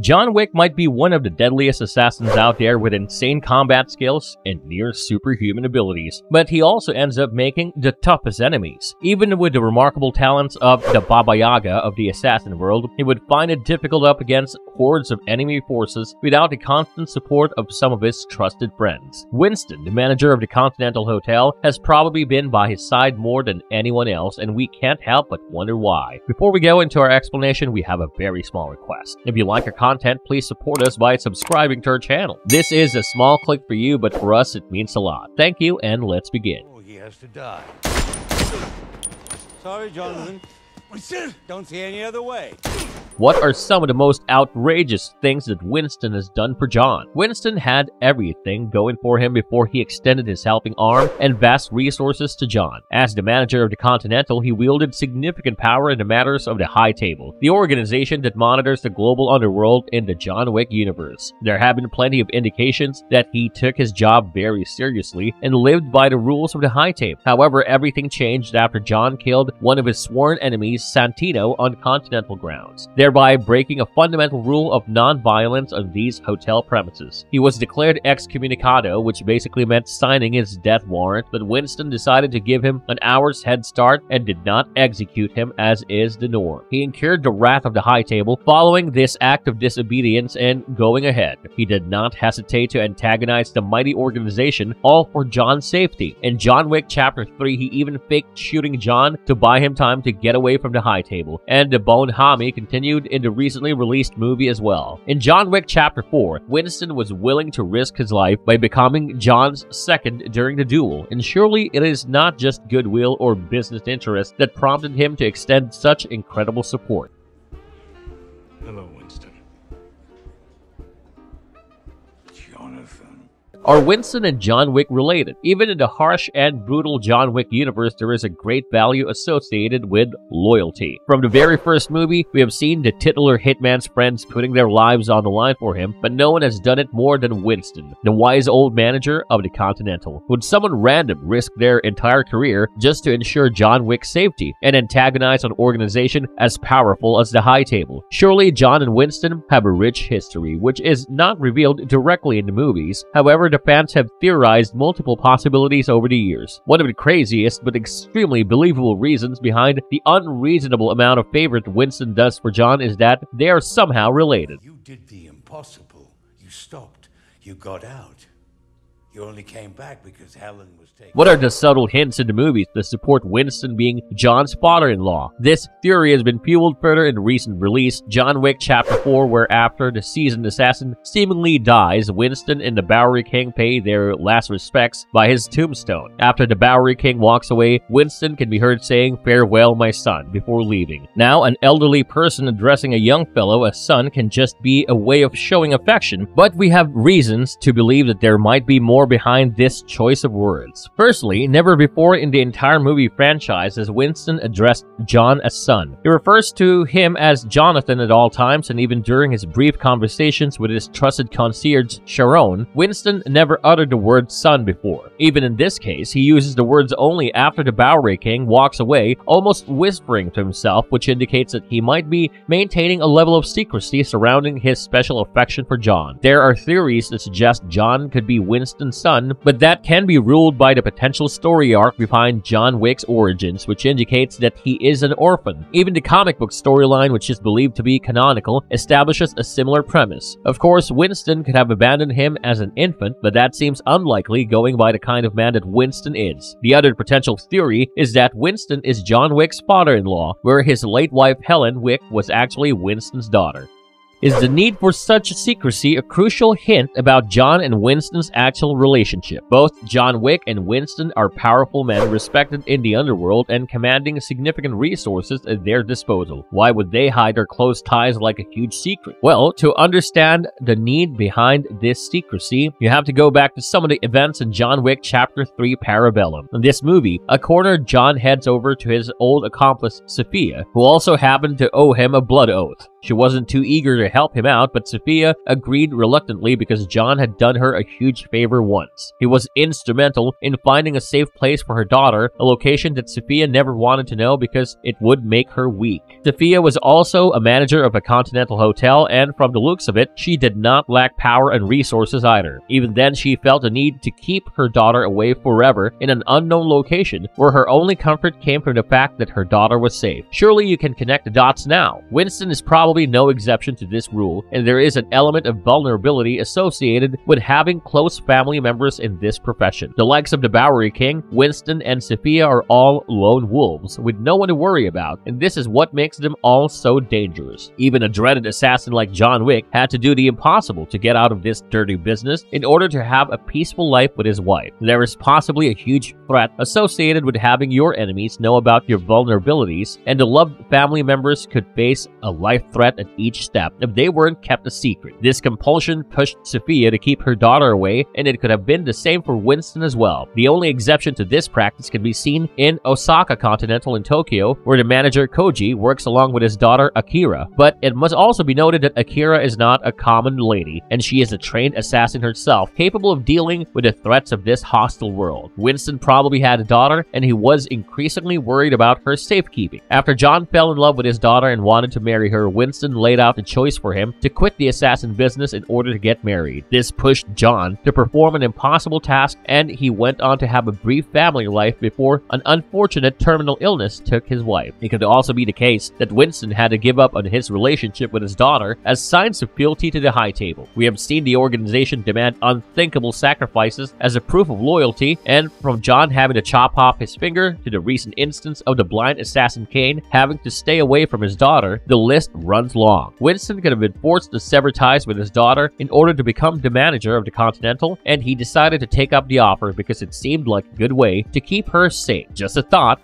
John Wick might be one of the deadliest assassins out there with insane combat skills and near superhuman abilities, but he also ends up making the toughest enemies. Even with the remarkable talents of the Baba Yaga of the assassin world, he would find it difficult up against hordes of enemy forces without the constant support of some of his trusted friends. Winston, the manager of the Continental Hotel, has probably been by his side more than anyone else, and we can't help but wonder why. Before we go into our explanation, we have a very small request. If you like our content, please support us by subscribing to our channel. This is a small click for you, but for us, it means a lot. Thank you, and let's begin. Oh, he has to die. Sorry, Jonathan. Don't see any other way. What are some of the most outrageous things that Winston has done for John? Winston had everything going for him before he extended his helping arm and vast resources to John. As the manager of the Continental, he wielded significant power in the matters of the High Table, the organization that monitors the global underworld in the John Wick universe. There have been plenty of indications that he took his job very seriously and lived by the rules of the High Table. However, everything changed after John killed one of his sworn enemies, Santino, on Continental grounds. There thereby breaking a fundamental rule of non-violence on these hotel premises. He was declared excommunicado, which basically meant signing his death warrant, but Winston decided to give him an hour's head start and did not execute him as is the norm. He incurred the wrath of the High Table following this act of disobedience and going ahead. He did not hesitate to antagonize the mighty organization, all for John's safety. In John Wick Chapter 3, he even faked shooting John to buy him time to get away from the High Table, and the Bone Hami continued in the recently released movie as well. In John Wick Chapter 4, Winston was willing to risk his life by becoming John's second during the duel, and surely it is not just goodwill or business interest that prompted him to extend such incredible support. Hello, Are Winston and John Wick related? Even in the harsh and brutal John Wick universe, there is a great value associated with loyalty. From the very first movie, we have seen the titular hitman's friends putting their lives on the line for him, but no one has done it more than Winston, the wise old manager of the Continental. Would someone random risk their entire career just to ensure John Wick's safety and antagonize an organization as powerful as the High Table? Surely John and Winston have a rich history, which is not revealed directly in the movies. However, the fans have theorized multiple possibilities over the years. One of the craziest but extremely believable reasons behind the unreasonable amount of favor that Winston does for John is that they are somehow related. You did the impossible. You stopped. You got out. You only came back because Helen was taken. What are the subtle hints in the movies that support Winston being John's father-in-law? This theory has been fueled further in recent release, John Wick Chapter 4, where after the seasoned assassin seemingly dies, Winston and the Bowery King pay their last respects by his tombstone. After the Bowery King walks away, Winston can be heard saying, Farewell, my son, before leaving. Now, an elderly person addressing a young fellow as son can just be a way of showing affection, but we have reasons to believe that there might be more behind this choice of words. Firstly, never before in the entire movie franchise has Winston addressed John as son. He refers to him as Jonathan at all times, and even during his brief conversations with his trusted concierge, Charon, Winston never uttered the word son before. Even in this case, he uses the words only after the Bowery King walks away, almost whispering to himself, which indicates that he might be maintaining a level of secrecy surrounding his special affection for John. There are theories that suggest John could be Winston's son, but that can be ruled by the potential story arc behind John Wick's origins, which indicates that he is an orphan. Even the comic book storyline, which is believed to be canonical, establishes a similar premise. Of course, Winston could have abandoned him as an infant, but that seems unlikely going by the kind of man that Winston is. The other potential theory is that Winston is John Wick's father-in-law, where his late wife Helen Wick was actually Winston's daughter. Is the need for such secrecy a crucial hint about John and Winston's actual relationship? Both John Wick and Winston are powerful men respected in the underworld and commanding significant resources at their disposal. Why would they hide their close ties like a huge secret? Well, to understand the need behind this secrecy, you have to go back to some of the events in John Wick Chapter 3 Parabellum. In this movie, a corner John heads over to his old accomplice Sofia, who also happened to owe him a blood oath. She wasn't too eager to help him out, but Sofia agreed reluctantly because John had done her a huge favor once. He was instrumental in finding a safe place for her daughter, a location that Sofia never wanted to know because it would make her weak. Sofia was also a manager of a continental hotel, and from the looks of it, she did not lack power and resources either. Even then, she felt a need to keep her daughter away forever in an unknown location where her only comfort came from the fact that her daughter was safe. Surely you can connect the dots now. Winston is probably no exception to this rule, and there is an element of vulnerability associated with having close family members in this profession. The likes of the Bowery King, Winston, and Sofia are all lone wolves with no one to worry about, and this is what makes them all so dangerous. Even a dreaded assassin like John Wick had to do the impossible to get out of this dirty business in order to have a peaceful life with his wife. There is possibly a huge threat associated with having your enemies know about your vulnerabilities, and the loved family members could face a life threat at each step if they weren't kept a secret. This compulsion pushed Sofia to keep her daughter away, and it could have been the same for Winston as well. The only exception to this practice can be seen in Osaka Continental in Tokyo, where the manager Koji works along with his daughter Akira. But it must also be noted that Akira is not a common lady, and she is a trained assassin herself, capable of dealing with the threats of this hostile world. Winston probably had a daughter, and he was increasingly worried about her safekeeping. After John fell in love with his daughter and wanted to marry her, Winston laid out a choice for him to quit the assassin business in order to get married. This pushed John to perform an impossible task, and he went on to have a brief family life before an unfortunate terminal illness took his wife. It could also be the case that Winston had to give up on his relationship with his daughter as signs of fealty to the High Table. We have seen the organization demand unthinkable sacrifices as a proof of loyalty, and from John having to chop off his finger to the recent instance of the blind assassin Caine having to stay away from his daughter, the list runs long. Winston could have been forced to sever ties with his daughter in order to become the manager of the Continental, and he decided to take up the offer because it seemed like a good way to keep her safe. Just a thought,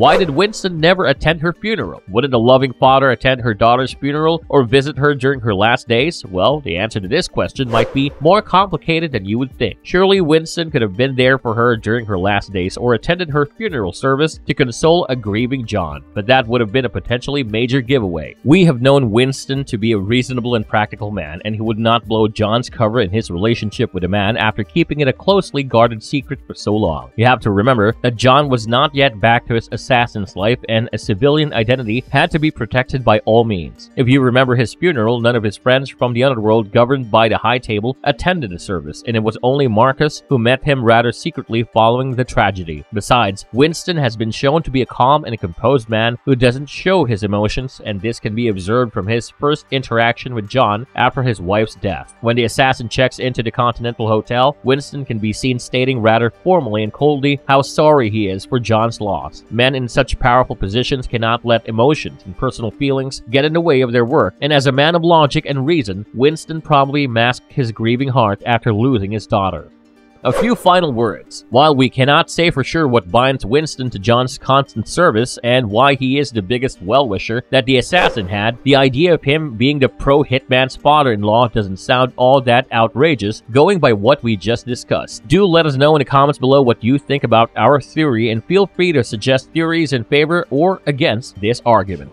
Why did Winston never attend her funeral? Wouldn't a loving father attend her daughter's funeral or visit her during her last days? Well, the answer to this question might be more complicated than you would think. Surely Winston could have been there for her during her last days or attended her funeral service to console a grieving John, but that would have been a potentially major giveaway. We have known Winston to be a reasonable and practical man, and he would not blow John's cover in his relationship with a man after keeping it a closely guarded secret for so long. You have to remember that John was not yet back to his assassin's life, and a civilian identity had to be protected by all means. If you remember his funeral, none of his friends from the underworld governed by the High Table attended the service, and it was only Marcus who met him rather secretly following the tragedy. Besides, Winston has been shown to be a calm and composed man who doesn't show his emotions, and this can be observed from his first interaction with John after his wife's death. When the assassin checks into the Continental Hotel, Winston can be seen stating rather formally and coldly how sorry he is for John's loss. Men in such powerful positions cannot let emotions and personal feelings get in the way of their work, and as a man of logic and reason, Winston probably masked his grieving heart after losing his daughter. A few final words. While we cannot say for sure what binds Winston to John's constant service and why he is the biggest well-wisher that the assassin had, the idea of him being the pro-hitman's father-in-law doesn't sound all that outrageous going by what we just discussed. Do let us know in the comments below what you think about our theory and feel free to suggest theories in favor or against this argument.